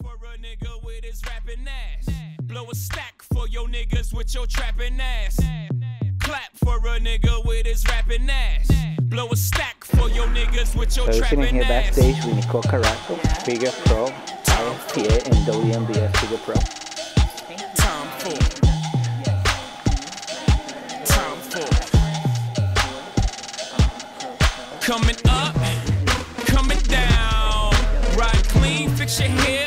for a nigga with his rapping ass. Blow a stack for your niggas with your trapping ass. Clap for a nigga with his rapping ass. Blow a stack for your niggas with your So you're sitting trapping here ass. backstage with Nicole Carrasco, Figure Pro, IFPA, and WNBF Figure Pro. Time for. Time for. Coming up, coming down. Ride clean, fix your hair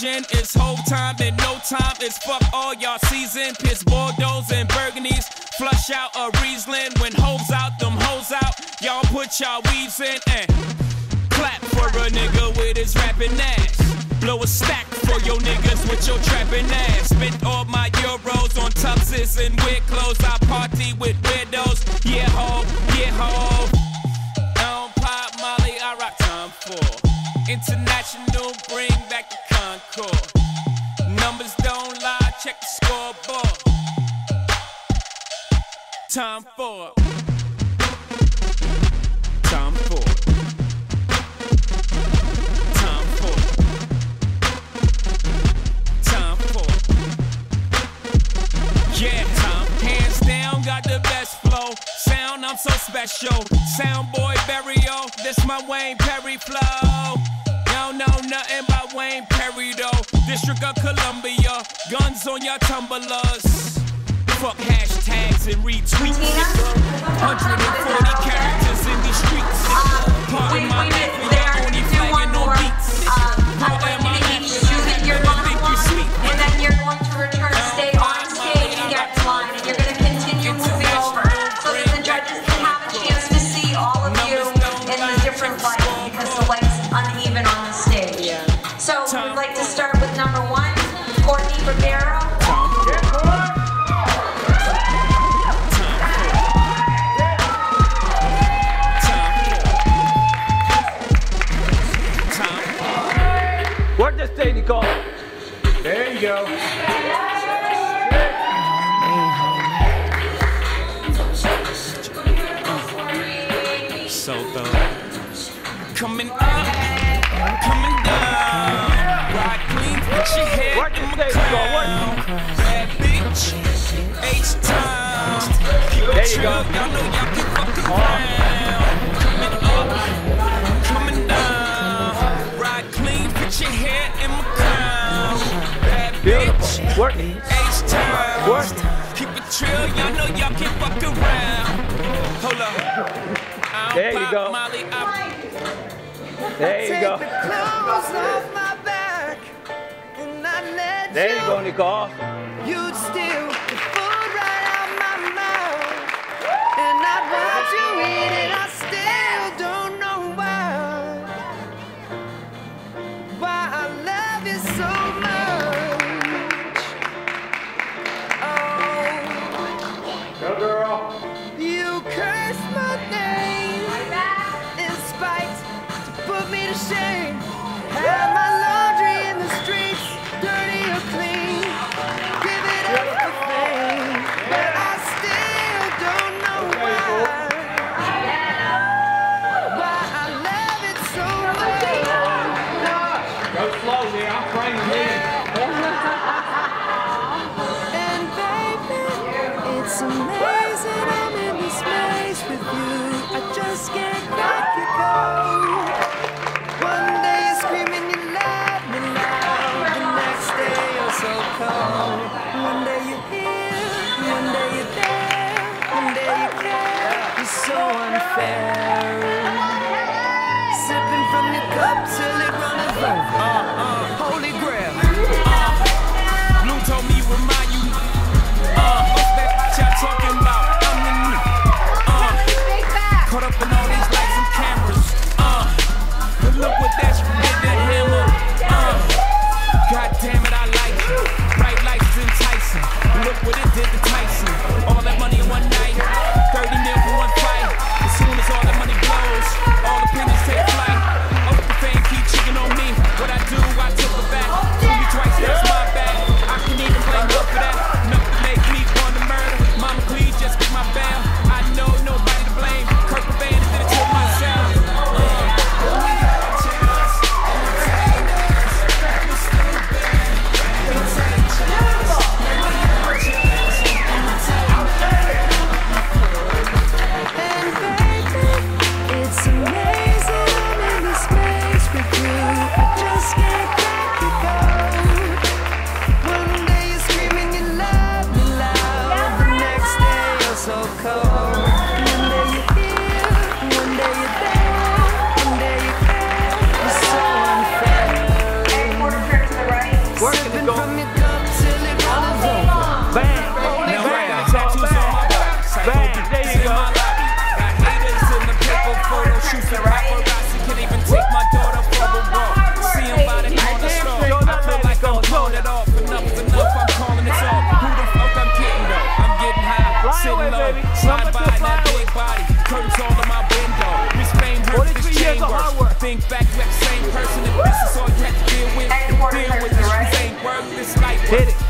It's whole time and no time. It's fuck all y'all season. Piss Bordeaux and Burgundies. Flush out a Riesling. When hoes out, them hoes out. Y'all put y'all weaves in and clap for a nigga with his rapping ass. Blow a stack for your niggas with your trapping ass. Spent all my euros on tuxes and weird clothes. I party with widows. Yeah, ho, yeah, ho. Don't pop Molly, I rock time for. International, I'm so special. Sound boy burial, this my Wayne Perry flow. Y'all know nothing about Wayne Perry though. District of Columbia, guns on your tumblers. Fuck hashtags and retweets. 140 characters in these streets. Pardon Wait, my wait So we'd like to start with number one, Courtney Rivera. Work this thing, Nicole. There you go. So thorough. Coming up, clean, put your head Work in this my thing, Nicole. Work. crown. Bad bitch, H time. Keep it There you go. Y'all know y'all can fuck around. Coming up, coming down. Ride clean, put your head in my crown. Bad bitch, Beautiful. Work. H time. Work. Keep it trill, y'all know y'all can fuck around. Hold up. There you go. Molly, I There you go. I let There you go, Nicole. You'd steal the food right out my mouth, and I'd watch you eat it. I still don't know why, why I love you so much. Oh, Go, girl. you curse my name in spite to put me to shame. Have my baby. slide Number by two, in that away. big body. Curtains all in my window. Miss Fame hurts 43 this years chain of hard work. work. Think back, you that same person. If this is all you have to deal with, And deal with turkey, it. right? This ain't worth this life. Hit it.